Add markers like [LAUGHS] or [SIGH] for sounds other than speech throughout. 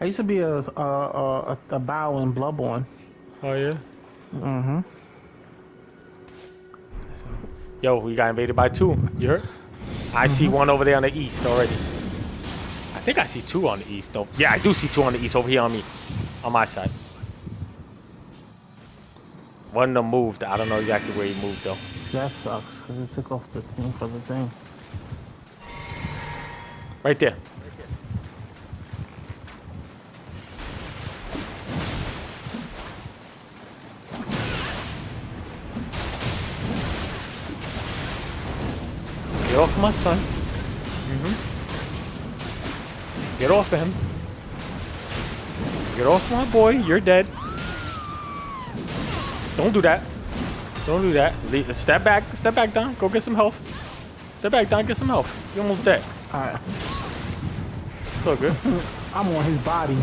I used to be a a a, a bow in Bloodborne. Oh yeah. Mm-hmm. Yo, we got invaded by two. You heard? I see one over there on the east already. I think I see two on the east though. Yeah, I do see two on the east over here on me, on my side. One of them moved. I don't know exactly where he moved though. See, that sucks because it took off the thing for the thing. Right there. My son. hmm Get off of him. Get off my boy. You're dead. Don't do that. Don't do that. Le- Step back. Step back down. Go get some health. Step back down. Get some health. You're almost dead. All right, It's all good. [LAUGHS] I'm on his body.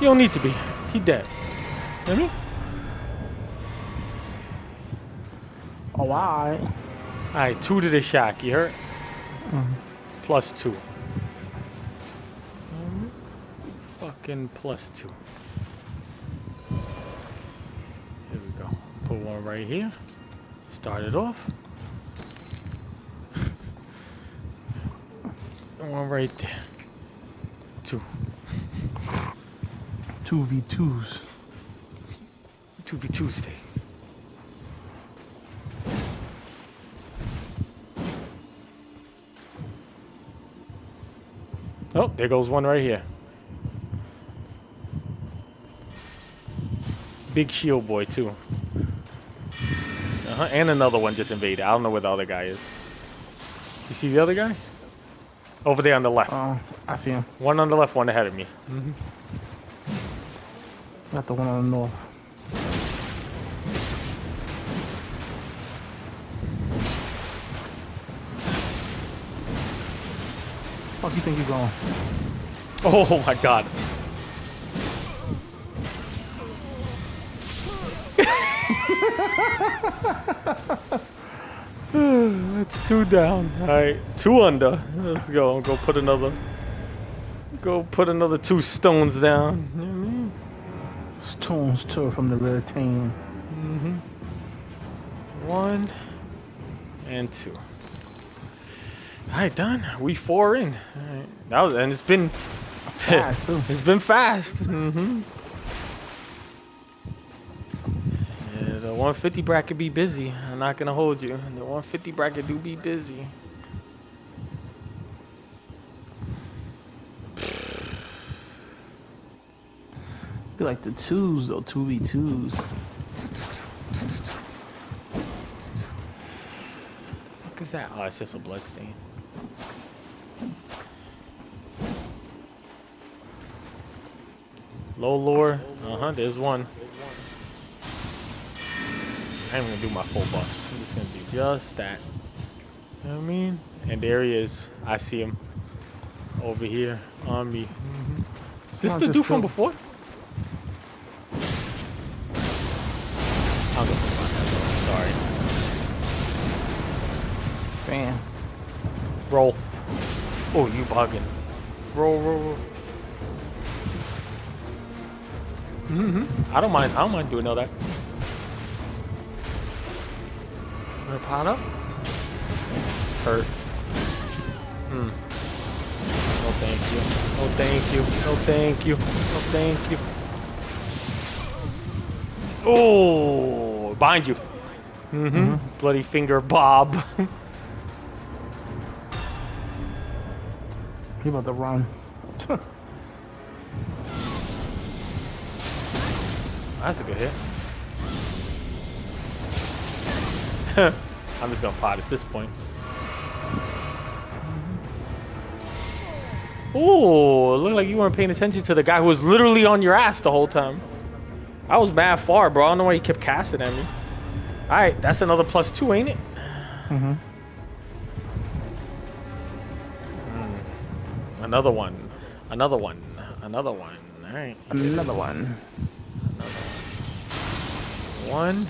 You don't need to be. He dead. You know what I mean? Oh, all right. Alright, two to the shack, you heard? Plus two. Um, fucking plus two. Here we go. Put one right here. Start it off. [LAUGHS] One right there. Two. Two v twos. Two be Tuesday. Oh, there goes one right here. Big shield boy too. Uh-huh, and another one just invaded. I don't know where the other guy is. You see the other guy? Over there on the left. Oh, I see him. One on the left, one ahead of me. Got the one on the north. Fuck you think you're going? Oh my god. [LAUGHS] it's two down. Alright, two under. Let's go. Go put another. Go put another two stones down. You know what I mean? Stones two from the red team. Mm-hmm. One and two. Alright, done. We four in. Alright. That was, and it's been Fast. [LAUGHS] It's been fast. Mm-hmm. Yeah, the 150 bracket be busy. I'm not gonna hold you. The 150 bracket do be busy. Be like the twos though, two v twos. What is that? Oh, it's just a blood Low lore. Uh huh. There's one. I'm gonna do my full buffs. I'm just gonna do just that. You know what I mean? And there he is. I see him over here on me. Mhm. Is this the dude from before? I'll go find that though. Sorry. Damn. Roll. Oh, you bugging. Roll, roll, roll. Mm-hmm. I don't mind. I don't mind doing all that. Wanna pot up? Hurt. Hmm. No thank you. No thank you. No thank you. No thank you. Oh, behind you. Mm-hmm. Bloody finger Bob. [LAUGHS] He about to run. [LAUGHS] [LAUGHS] That's a good hit. [LAUGHS] I'm just gonna pot at this point. Ooh, it looked like you weren't paying attention to the guy who was literally on your ass the whole time. I was mad far, bro. I don't know why he kept casting at me. Alright, that's another plus two, ain't it? mm-hmm. Another one. Another one. Another one. Alright. Another one. One.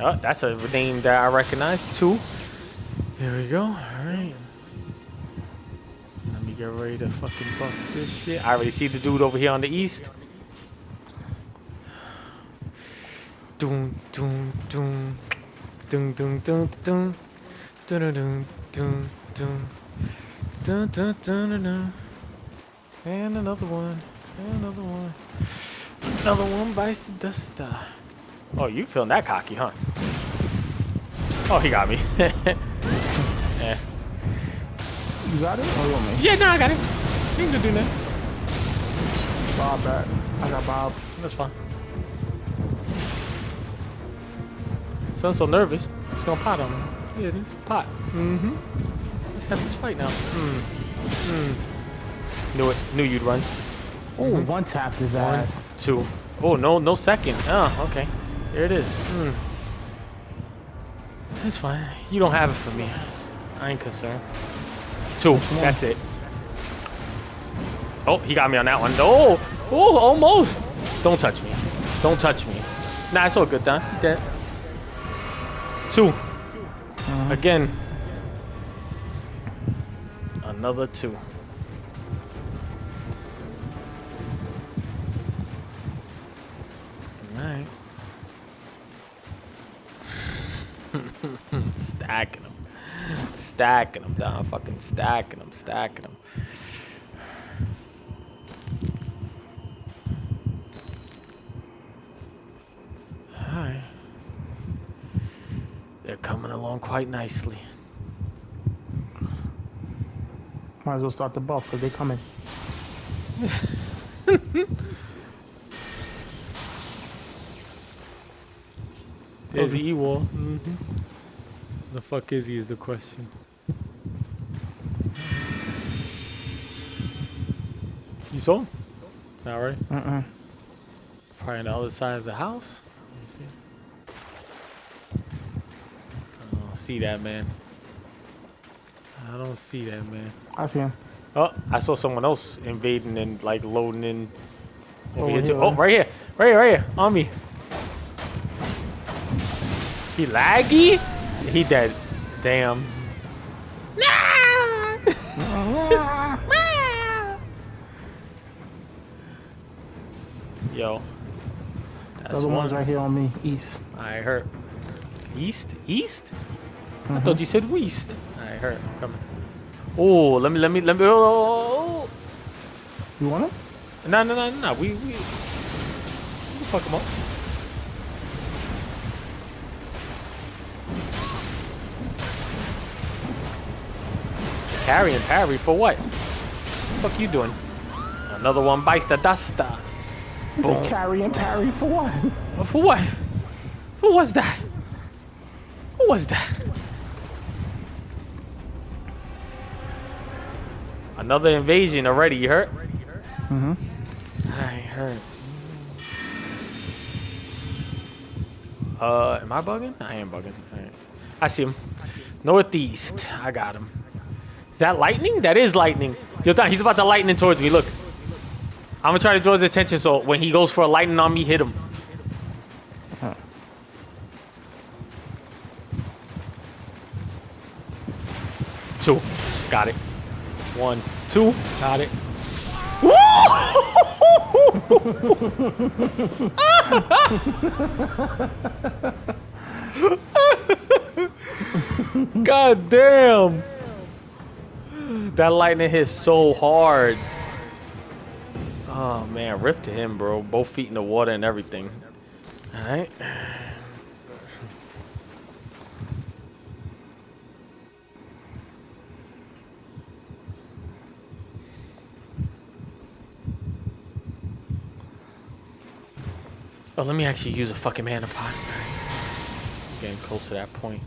Oh, that's a name that I recognize. Two. Here we go. All right. Let me get ready to fucking buff this shit. I already see the dude over here on the east. Doom, doom, doom. Doom, doom, doom, doom. Doom, doom, doom, doom. Dun, dun, dun, dun, dun. And another one. And another one. Another one bites the dust star. Oh, you feeling that cocky, huh? Oh, he got me. yeah. [LAUGHS] You got it? Or you want me? Yeah, no, I got it. You can do that. Bob back. I got Bob. That's fine. Sounds so nervous. It's gonna pot on him. Yeah, it is. Pot. Mm-hmm. Let's have this fight now. Mm. Mm. Knew it. Knew you'd run. Oh, one tapped his One, ass. two. Oh, no, no second. Oh, okay. There it is. Mm. That's fine. You don't have it for me. I ain't concerned. Two. That's it. Oh, he got me on that one. Oh, oh, almost. Don't touch me. Don't touch me. Nah, it's all good, Don. You dead. Two. Uh-huh. Again. Another two. Alright. Stacking them. Stacking them down. Fucking stacking them. Stacking them. Alright. They're coming along quite nicely. Might as well start the buff because they're coming. [LAUGHS] There's he E-wall. Mm -hmm. The fuck is he is the question. You saw him? All right. Uh-uh. Probably on the other side of the house. Let me see. I don't see that man. I don't see that man. I see him. Oh, I saw someone else invading and like loading in. Over Over here too. Oh, right? right here, right here, right here, on me. He laggy? He dead. Damn. [LAUGHS] Yo. That's The other one's right here on me, east. I heard. East? East? I Mhm. thought you said west. I heard. I'm coming. Oh, let me, let me, let me. Oh, You want him? no, no, no, no. We, we, we can fuck him up. Carry and parry for what? What fuck you doing? Another one bites the. He said Boom. carry and parry for what? For what? Who was that? Who was that? Another invasion already, you heard? Mm-hmm. I heard. Uh, am I bugging? I am bugging. Alright. I see him. Northeast. I got him. Is that lightning? That is lightning. Yo, he's about to lightning towards me. Look. I'm gonna try to draw his attention so when he goes for a lightning on me, hit him. Two. Got it. One, two. Got it. [LAUGHS] God damn. That lightning hit so hard. Oh man, rip to him, bro. Both feet in the water and everything. Alright. Oh, let me actually use a fucking mana pot. Getting close to that point.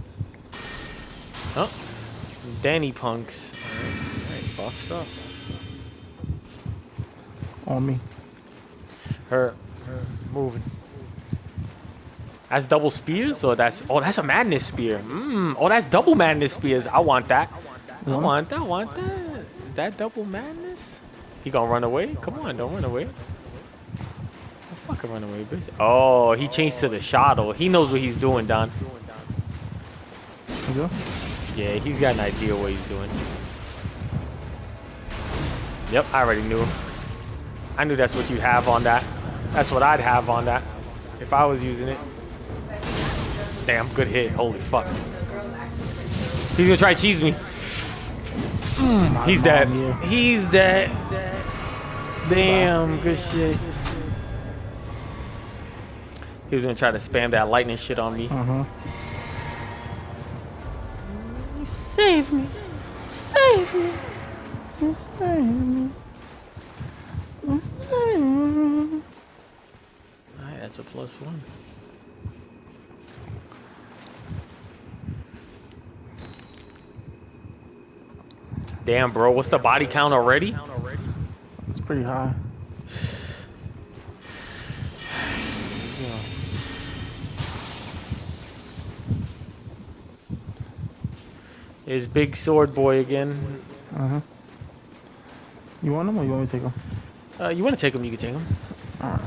Oh, Danny punks. Alright, alright, up. On me. Her, her moving. That's double spears, or that's oh, that's a madness spear. Mmm. Oh, that's double madness spears. I want that. I want that. I want that. Is that double madness? He gonna run away? Come on, don't run away. Don't fucking run away, bitch. Oh, he changed to the shadow. He knows what he's doing, Don. You go? Yeah, he's got an idea what he's doing. Yep, I already knew. I knew that's what you'd have on that. That's what I'd have on that if I was using it. Damn, good hit. Holy fuck. He's gonna try to cheese me. Mm, he's dead. He's dead. Damn, good shit. He was gonna try to spam that lightning shit on me. Uh-huh. You saved me. Save me. You me. You me. Alright, that's a plus one. Damn, bro, what's the body count already? It's pretty high. Is Big Sword Boy again. Uh-huh. You want them or you want me to take them? Uh, you want to take them, You can take them. Alright.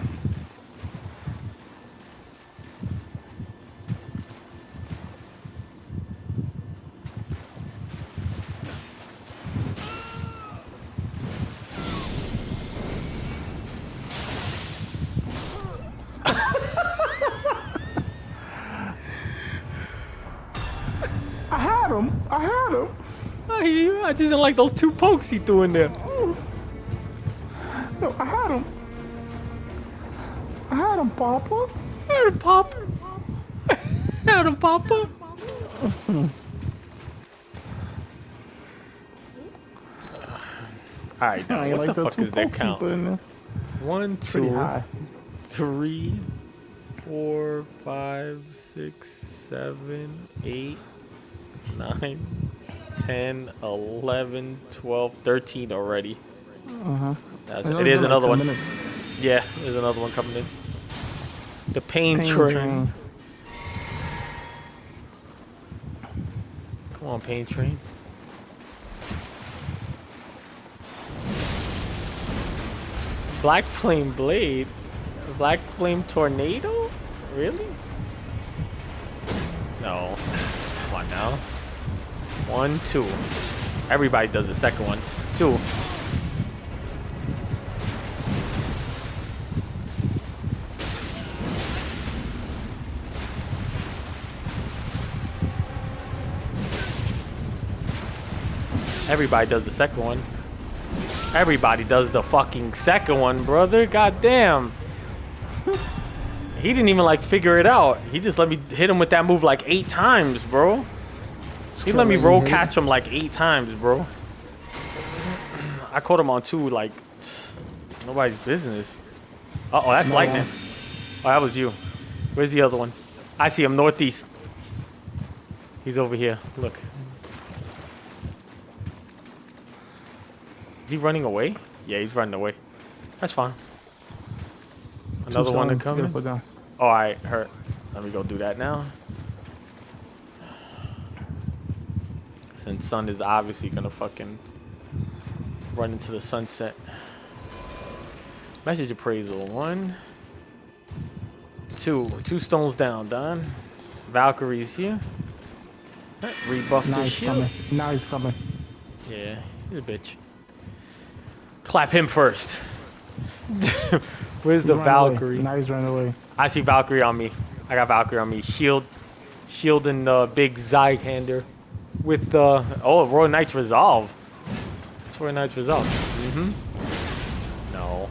[LAUGHS] I had him. I had him. I, I just didn't like those two pokes he threw in there. No, I had him. I had him, Papa. Had him, Papa. Had him, Papa. Alright, I now, ain't what like the the fuck two is that pokes he count? put in there. One, Pretty two, high. three, four, five, six, seven, eight, nine, ten, eleven, twelve, thirteen already. Uh-huh. That's, it is like another one. Minutes. Yeah, there's another one coming in. The pain, Pain train. train. Come on, pain train. Black flame blade. Black flame tornado. Really? No. Come on now. One, two. Everybody does the second one. Two. Everybody does the second one. Everybody does the fucking second one, brother. God damn. [LAUGHS] he didn't even like figure it out. He just let me hit him with that move like eight times, bro. He let me roll catch him like eight times, bro. I caught him on two, like nobody's business. Uh oh, that's No. lightning. Oh, that was you. Where's the other one? I see him northeast. He's over here. Look. Is he running away? Yeah, he's running away. That's fine. Another one to come. gotta in? put down. Oh, I hurt. Let me go do that now. Since sun is obviously gonna fucking run into the sunset. Message appraisal. One. Two. Two stones down, Don. Valkyrie's here. Rebuff Now the he's shield. coming. Now he's coming. Yeah, he's a bitch. Clap him first. [LAUGHS] Where's the He ran away. Valkyrie? Now he's running away. I see Valkyrie on me. I got Valkyrie on me. Shield, shield and uh, big Zweihander with uh, oh Royal Knight's Resolve. It's Royal Knight's Resolve. Mm-hmm. No.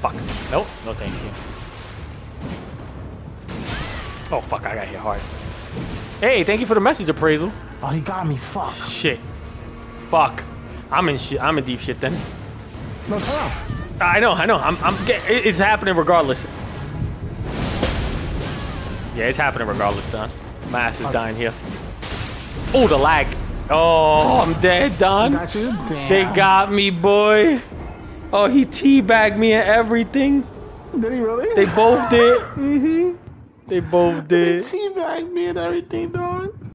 Fuck. Nope. No thank you. Oh fuck! I got hit hard. Hey, thank you for the message appraisal. Oh, he got me. Fuck. Shit. Fuck. I'm in shit. I'm in deep shit then. No, turn around. I know, I know. I'm, I'm. It's happening regardless. Yeah, it's happening regardless, Don. My ass is dying here. Oh, the lag. Oh, I'm dead, Don. Got. They got me, boy. Oh, he teabagged me and everything. Did he really? They both did. [LAUGHS] Mm-hmm. They both They did. teabagged me and everything, dog.